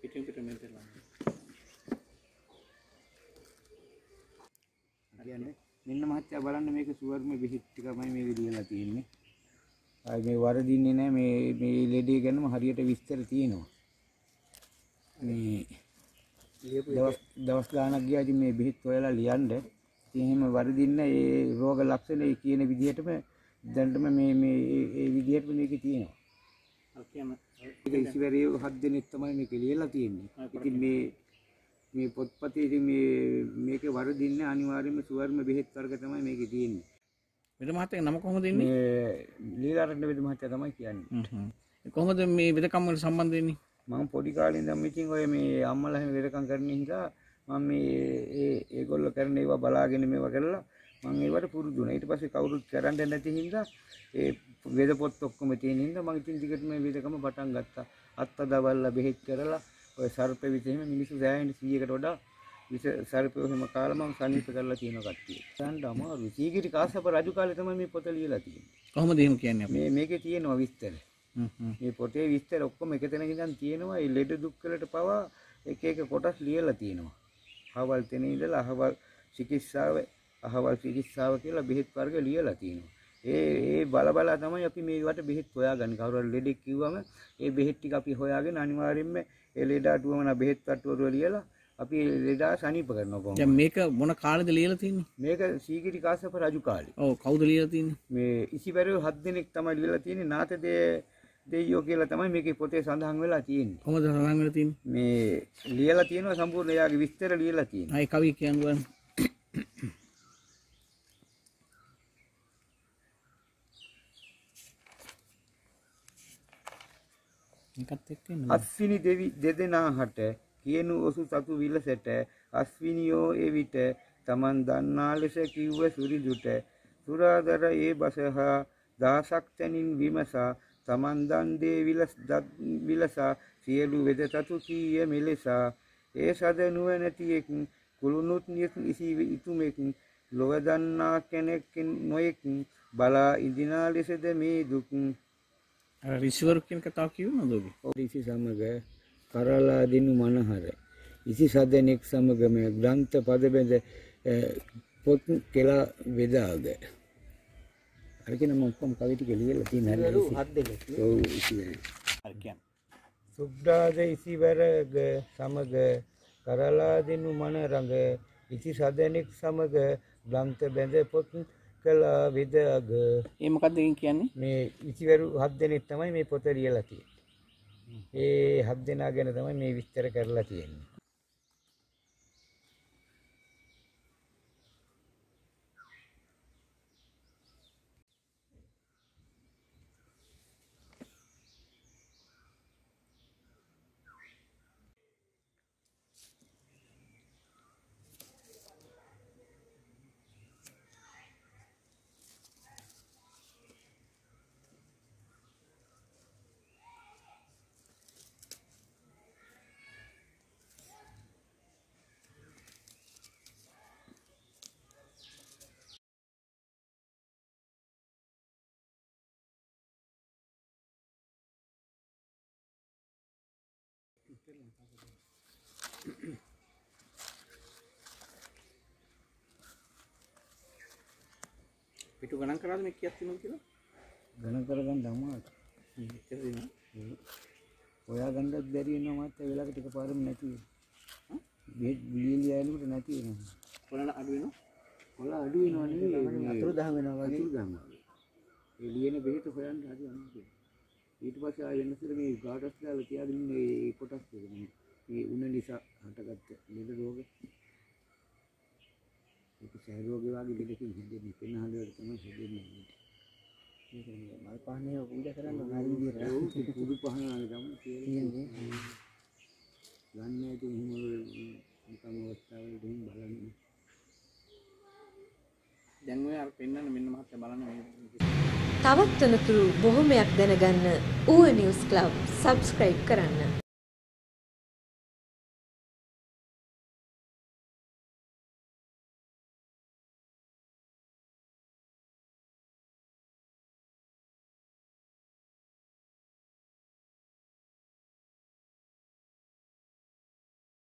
පිටින් පිට මෙතන කියන්නේ මෙන්න මහත්තයා බලන්න මේක සුවර්ම බෙහෙත් ටිකමයි මේක ලියලා තියෙන්නේ. මේ වරදින්නේ නැහැ මේ මේ ලෙඩේ ගැනම හරියට විස්තර තියෙනවා. මේ දවස් දවස් ගාණක් ගියා ඉතින් මේ බෙහෙත් හොයලා ලියන්න. ඉතින් එහෙම වරදින්න ඒ රෝග ලක්ෂණ ඒ කියන විදිහටම දැන්ටම මේ මේ ඒ- විදිහටම මේකේ තියෙනවා. කියන ඒක ඉසිවැරේ හත් දෙනෙක් තමයි මේක ලියලා තියෙන්නේ. ඉතින් මේ මේ පොත්පතේ ඉතින් මේ මේකේ වරදින්නේ අනිවාර්යයෙන්ම සුවර්ම බෙහෙත් වර්ග තමයි මේකේ තියෙන්නේ. වෙද මහත්තයා නම කොහොමද එන්නේ මේ ලීලාරත්න වෙද මහත්තයා තමයි කියන්නේ. හ්ම් හ්ම්. කොහොමද මේ වෙදකම් වලට සම්බන්ධ වෙන්නේ මම පොඩි කාලේ ඉඳන් ඉතින් ඔය මේ අම්මලා හැම වෙලකම් කරන නිසා මම මේ ඒ ඒගොල්ලෝ කරන ඒවා බලාගෙන මේවා කරලා මම ඒවට පුරුදු වුණා. ඊට පස්සේ කවුරුත් කරන්නේ නැති හින්දා ඒ වෙද පොත් ඔක්කොම තියෙන හින්දා මම ඉතින් ටිකට මේ වෙදකම පටන් ගත්තා. අත්ත දවල්ලා බෙහෙත් කරලා ඔය සර්ප විස එහෙම මිනිස්සු සෑහෙන 100කට වඩා විස සර්පය එහෙම කාලා මම සනීප කරලා තියෙන කට්ටිය. ගන්න අමාරු. සීගිරි කාශ්‍යප රජු කාලේ තමයි මේ පොත ලියලා තියෙන්නේ. කොහොමද එහෙම කියන්නේ අපි මේ මේකේ තියෙනවා විස්තර. හ්ම් හ්ම්. මේ පොතේ විස්තර ඔක්කොම එක තැනක ඉඳන් තියෙනවා. ඒ ලෙඩ දුක් වලට පවා එක එක කොටස් ලියලා තියෙනවා. අහවල් තැන ඉඳලා අහවල් චිකිත්සාව, අහවල් චිකිත්සාව කියලා බෙහෙත් වර්ග ලියලා තියෙනවා. ඒ ඒ බල බල තමයි අපි මේවට බෙහෙත් හොයාගන්නේ. කවුරු ලෙඩෙක් කිව්වම ඒ බෙහෙත් ටික අපි හොයාගෙන අනිවාර්යයෙන්ම ඒ ලෙඩට වමන බෙහෙත් වට්ටුවර ලියලා අපි ලෙඩා සනීප කරනවා කොහොමද? දැන් මේක මොන කාලෙද ලියලා තියෙන්නේ මේක සීගිරි කාශ්‍යප රජු කාලේ. ඔව් කවුද ලියලා තියෙන්නේ මේ ඉසිවැරෝ හත් දෙනෙක් තමයි ලියලා තියෙන්නේ නාත දෙ දෙයියෝ කියලා තමයි මේකේ පොතේ සඳහන් වෙලා තියෙන්නේ. කොහොමද සඳහන් වෙලා තියෙන්නේ මේ ලියලා තියෙනවා සම්පූර්ණ එයාගේ විස්තර ලියලා තියෙනවා. ආයි කවි කියන්නුවන් එකත් එක්ක එන්න අස්විනි දෙවි දෙදෙනාහට කියනු ඔසු සතු විලසට අස්විනියෝ එවිට තමන් දන්නා ලෙස කිව්ව සුරිදුට සුරාදර ඒ බසහා දහසක් තැනින් විමසා තමන් දන් දේ විලස් විලසා සියලු වෙද තතු කීය මෙලෙසා. ඒ සද නුවණැතියෙක් කුළුණුත් ඉසි ඉතුමෙක් ලොව දන්නා කෙනෙක් නොයෙක් බලා ඉදිනා ලෙසද මේ දුක්. රිසිවර් කියන කතාව කියවනවද ඔබ? ඉසි සමග කරලා දිනු මනහර. ඉසි සදනෙක් සමග මේ ග්‍රන්ථ පද බැඳ පොත් කෙලා වෙදාග අරගෙන මම ඔක්කොම කවි ටික ලියලා තියෙන හරි හත් දෙනෙක්. ඔව් ඉසිවැරි හරි කියන්න. සුබ්‍රාද ඉසිවැරග සමග කරලා දිනු මන රඟ ඉසි සදනෙක් සමග ග්‍රන්ථ බැඳ පොත් කලා වෙදාග ඒ ඒකෙන් කියන්නේ? මේ ඉසිවරු හත් දෙනෙක් තමයි මේ පොත ලියලා තියෙන්නේ. ඒ හත් දෙනා ගැන තමයි මේ විස්තර කරලා තියෙන්නේ. පිටු ගණන් කරාද මේ කීයක් තියෙනවද කියලා ගණන් කරගන්න අමාරුයි. එච්චර දෙනවා ඔයා ගන්නත් බැරි වෙනවා මාත් ඒ වෙලාවට එකපාරම නැති වෙනවා. බෙහෙත් බිලියලිය යනකොට නැති වෙනවා. කොලන අඩු වෙනවා කොළ අඩු වෙනවා නෙවෙයි අතුරු දහම වෙනවා වගේ. අතුරු දහම වගේ. ඒ ලියන බෙහෙත හොයන්න හරි අමාරුයි. ඊට පස්සේ ආයෙ වෙනසට මේ ගාටස් දාලා තියාගෙන ඉන්නේ ඒ කොටස් එක මේ මේ උණ නිසා හටගත්ත ලෙඩ රෝග. ඒක සැහ රෝග වගේ ලෙඩකින් හින්දෙන්නේ පෙන හදවත තමයි හින්දෙන්නේ. ඒක නේ මල් පහනේ පූජා කරන්න හරි විදියට පුදු පහන වගේ තමයි කියන්නේ. ගන්න ඇති එහෙම නිකන් අවස්ථාවල දෙහින් බලන්න. දැන් ඔය අර පෙන්වන්න මෙන්න මහත්තයා බලන්න මේ තවත් තනතුරු බොහොමයක් දැනගන්න ඌව නිවුස් ක්ලබ් සබස්ක්‍රයිබ් කරන්න.